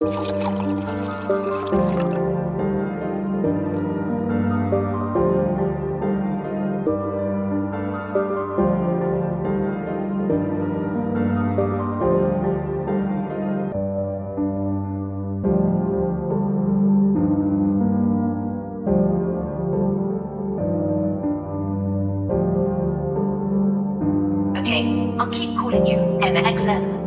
Okay, I'll keep calling you MXN.